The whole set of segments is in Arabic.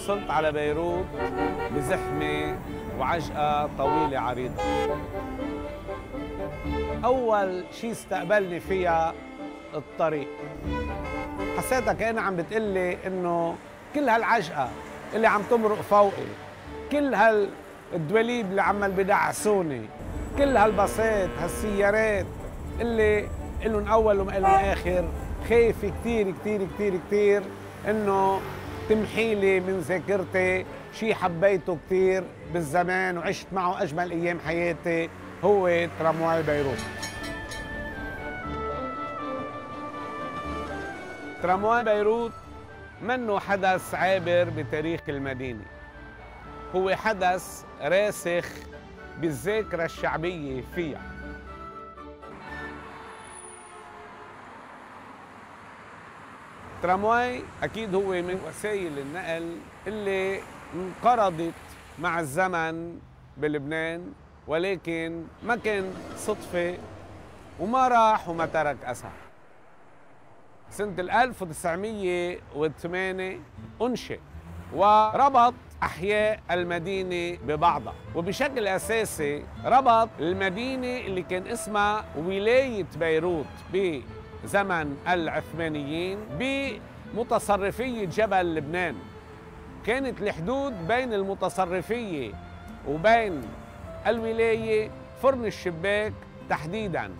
وصلت على بيروت بزحمة وعجقة طويلة عريضة. أول شيء استقبلني فيها الطريق. حسيتها كأنها عم بتقلي إنه كل هالعجقة اللي عم تمرق فوقي كل هالدواليب اللي عمال بدعسوني كل هالباصات هالسيارات اللي إلهم أول وما إلهم آخر. خايف كتير كتير كتير كتير إنه تمحي لي من ذاكرتي شيء حبيته كتير بالزمان وعشت معه أجمل أيام حياتي هو ترامواي بيروت. ترامواي بيروت منه حدث عابر بتاريخ المدينة. هو حدث راسخ بالذاكرة الشعبية فيها. ترامواي أكيد هو من وسائل النقل اللي انقرضت مع الزمن بلبنان ولكن ما كان صدفة وما راح وما ترك أثر. سنة 1908 أنشئ وربط أحياء المدينة ببعضها وبشكل أساسي ربط المدينة اللي كان اسمها ولاية بيروت بزمن العثمانيين بمتصرفية جبل لبنان. كانت الحدود بين المتصرفية وبين الولاية فرن الشباك تحديداً.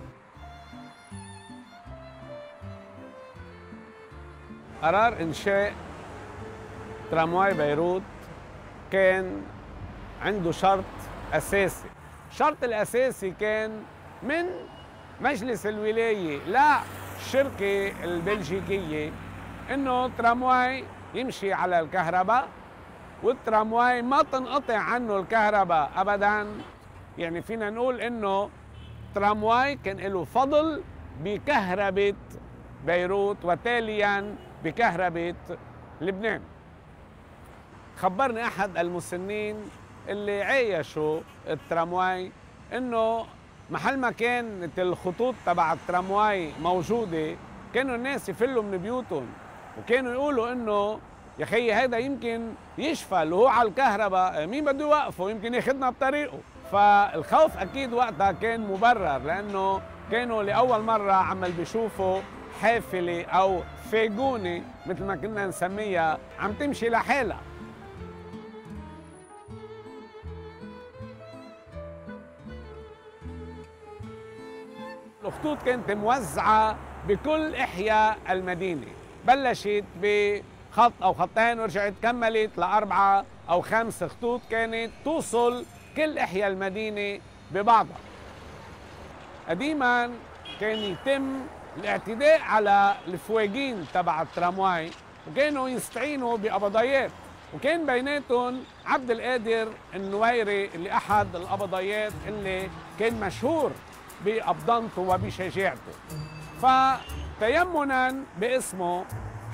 قرار إنشاء ترامواي بيروت كان عنده شرط أساسي. الشرط الأساسي كان من مجلس الولاية للشركة البلجيكية إنه ترامواي يمشي على الكهرباء والترامواي ما تنقطع عنه الكهرباء أبداً. يعني فينا نقول إنه ترامواي كان له فضل بكهربة بيروت وتالياً بكهرباء لبنان. خبرني أحد المسنين اللي عايشوا الترامواي إنه محل ما كانت الخطوط تبع الترامواي موجودة كانوا الناس يفلوا من بيوتهم وكانوا يقولوا إنه يا خيي هذا يمكن يشفل وهو على الكهرباء مين بده يوقفه؟ يمكن ياخذنا بطريقه. فالخوف أكيد وقتها كان مبرر لأنه كانوا لأول مرة عم بيشوفوا حافلة أو فيجوني مثل ما كنا نسميها عم تمشي لحالها. الخطوط كانت موزعة بكل إحياء المدينة. بلشت بخط أو خطين ورجعت كملت لأربعة أو خمس خطوط كانت توصل كل إحياء المدينة ببعضها. قديما كان يتم الاعتداء على الفواجين تبع الترامواي وكانوا يستعينوا بقبضايات وكان بيناتهم عبد القادر النويري اللي أحد القبضايات اللي كان مشهور بقبضنته وبشجاعته فتيمنا باسمه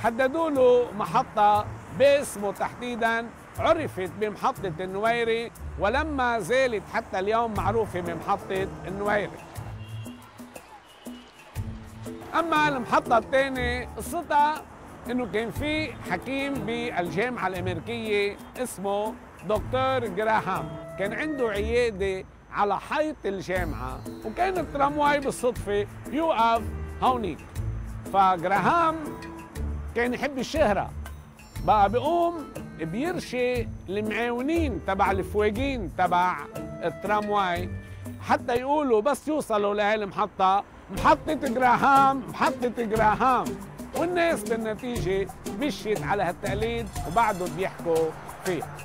حددوا له محطة باسمه تحديدا عرفت بمحطة النويري ولما زالت حتى اليوم معروفة بمحطة النويري. أما المحطة الثانية قصتها إنه كان في حكيم بالجامعة الأمريكية اسمه دكتور جراهام. كان عنده عيادة على حيط الجامعة وكان الترامواي بالصدفة يوقف هونيك فجراهام كان يحب الشهرة. بقى بيقوم بيرشي المعاونين تبع الفواجين تبع الترامواي حتى يقولوا بس يوصلوا لهي المحطة محطة جراهام محطة جراهام. والناس بالنتيجة مشيت على هالتقليد وبعدهم بيحكوا فيها.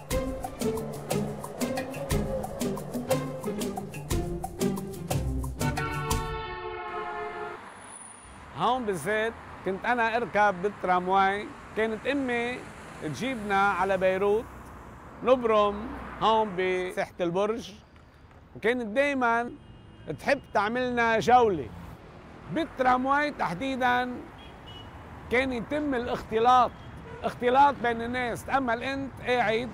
هون بالذات كنت أنا أركب بالترامواي كانت أمي تجيبنا على بيروت نبرم هون بساحة البرج وكانت دايما تحب تعملنا جولة. بالترامواي تحديدا كان يتم الاختلاط اختلاط بين الناس. تأمل أنت قاعد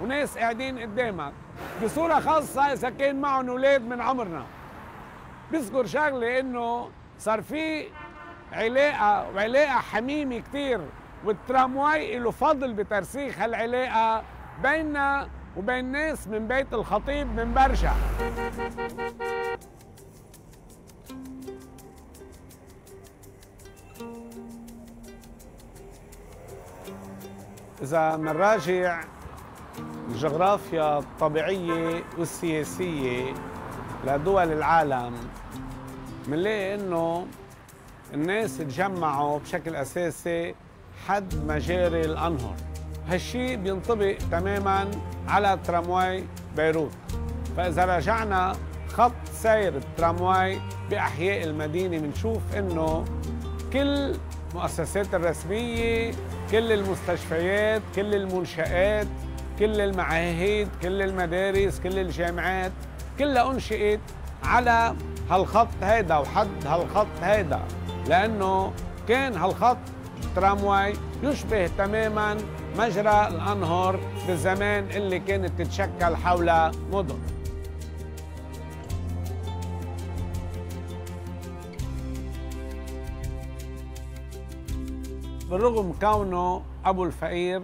وناس قاعدين قدامك بصورة خاصة إذا كان معهم أولاد من عمرنا. بذكر شغلة إنه صار في علاقة وعلاقة حميمة كتير والترامواي له فضل بترسيخ هالعلاقة بيننا وبين ناس من بيت الخطيب من برشا. إذا منراجع الجغرافيا الطبيعية والسياسية لدول العالم منلاقي إنه الناس تجمعوا بشكل أساسي حد مجاري الأنهر. هالشيء بينطبق تماما على ترامواي بيروت. فإذا رجعنا خط سير الترامواي بأحياء المدينة بنشوف إنه كل المؤسسات الرسمية كل المستشفيات كل المنشآت كل المعاهد كل المدارس كل الجامعات كلها أنشئت على هالخط هيدا وحد هالخط هيدا. لأنه كان هالخط ترامواي يشبه تماما مجرى الأنهر بالزمان اللي كانت تتشكل حول مدن. بالرغم كونه أبو الفقير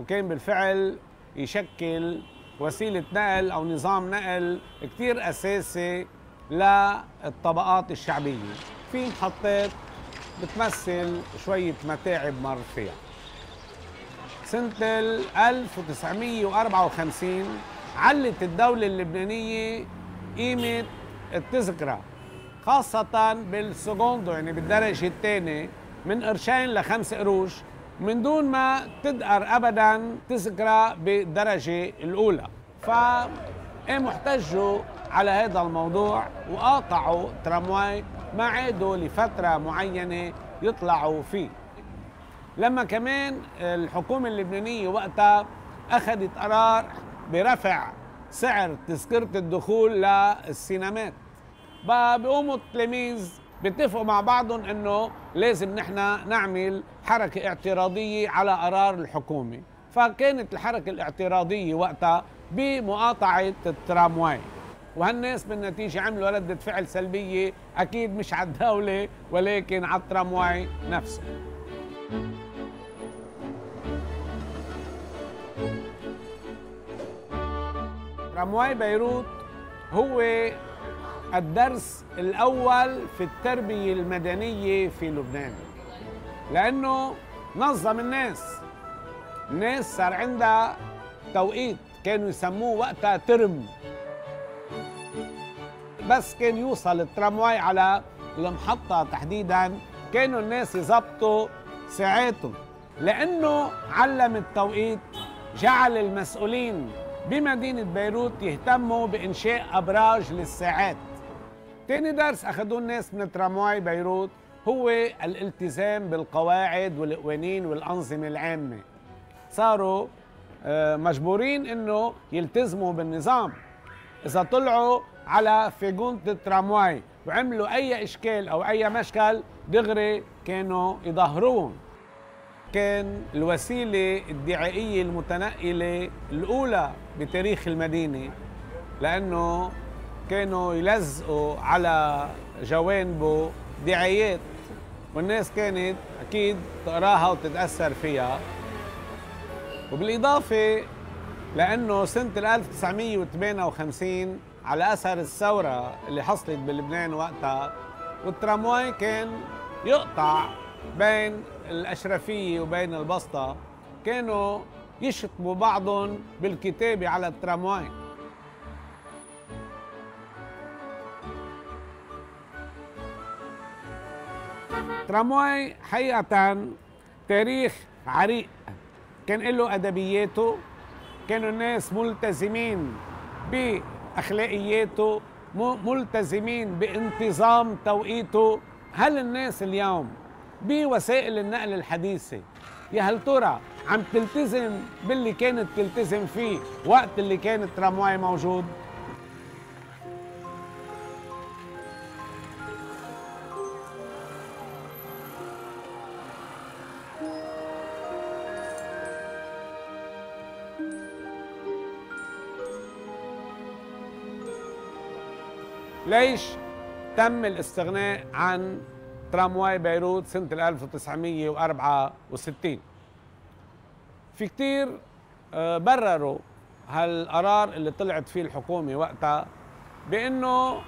وكان بالفعل يشكل وسيلة نقل أو نظام نقل كتير أساسي للطبقات الشعبية. في محطات بتمثل شوية متاعب مر فيها سنة 1954 علت الدولة اللبنانية قيمة التذكرة خاصة بالسكوندو يعني بالدرجة الثانية من قرشين لخمس قروش من دون ما تدقر ابدا تذكرة بالدرجة الأولى. ف محتجوا على هذا الموضوع وقاطعوا ترامواي ما عادوا لفترة معينة يطلعوا فيه. لما كمان الحكومة اللبنانية وقتها أخذت قرار برفع سعر تذكرة الدخول للسينمات. بقى بيقوموا التلاميذ بيتفقوا مع بعضهم إنه لازم نحن نعمل حركة اعتراضية على قرار الحكومة. فكانت الحركة الاعتراضية وقتها بمقاطعة الترامواي. وهالناس بالنتيجة عملوا ردة فعل سلبية. أكيد مش على الدولة ولكن على الترامواي نفسه. ترامواي بيروت هو الدرس الأول في التربية المدنية في لبنان. لأنه نظم الناس. الناس صار عندها توقيت. كانوا يسموه وقتها ترم. بس كان يوصل الترامواي على المحطة تحديدا. كانوا الناس يظبطوا ساعاتهم لأنه علم التوقيت جعل المسؤولين بمدينة بيروت يهتموا بإنشاء أبراج للساعات. تاني درس أخذوه الناس من ترامواي بيروت هو الالتزام بالقواعد والقوانين والأنظمة العامة. صاروا آه، مجبورين إنه يلتزموا بالنظام. إذا طلعوا على فاغونة الترامواي وعملوا أي إشكال أو أي مشكل دغري كانوا يظهروهم. كان الوسيلة الدعائية المتنقلة الأولى بتاريخ المدينة لأنه كانوا يلزقوا على جوانبه دعايات والناس كانت أكيد تقراها وتتأثر فيها. وبالإضافة لأنه سنة 1958 على أثر الثورة اللي حصلت بلبنان وقتها والترامواي كان يقطع بين الأشرفية وبين البسطة. كانوا يشطبوا بعضهم بالكتابة على الترامواي. ترامواي حقيقة تاريخ عريق. كان له أدبياته كانوا الناس ملتزمين بأخلاقياته ملتزمين بانتظام توقيته. هل الناس اليوم بوسائل النقل الحديثة يا هل ترى عم تلتزم باللي كانت تلتزم فيه وقت اللي كان الترامواي موجود؟ ليش تم الاستغناء عن ترامواي بيروت سنة 1964 في كتير آه، برروا هالقرار اللي طلعت فيه الحكومة وقتها بأنه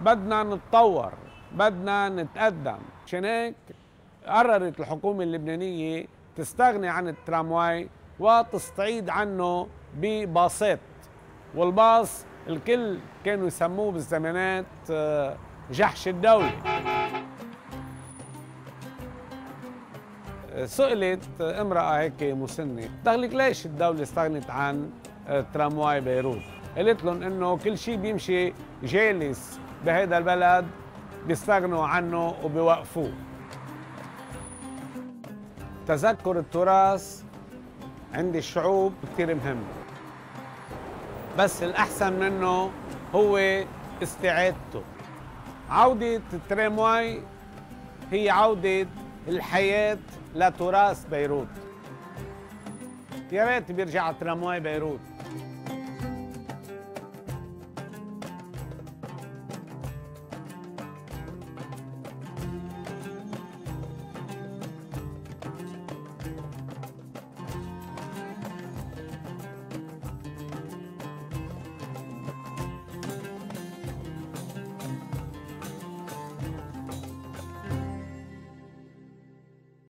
بدنا نتطور بدنا نتقدم. عشان هيك قررت الحكومة اللبنانية تستغني عن الترامواي وتستعيد عنه بباصات والباص الكل كانوا يسموه بالزمانات آه، جحش الدولة. سئلت امرأة هيك مسنة قالت ليش الدولة استغنت عن آه، ترامواي بيروت؟ قلت لهم إنه كل شيء بيمشي جالس بهذا البلد بيستغنوا عنه وبيوقفوه. تذكر التراث عند الشعوب كثير مهم بس الأحسن منه هو استعادته. عودة الترامواي هي عودة الحياة لتراث بيروت. يا ريت بيرجع ترامواي بيروت.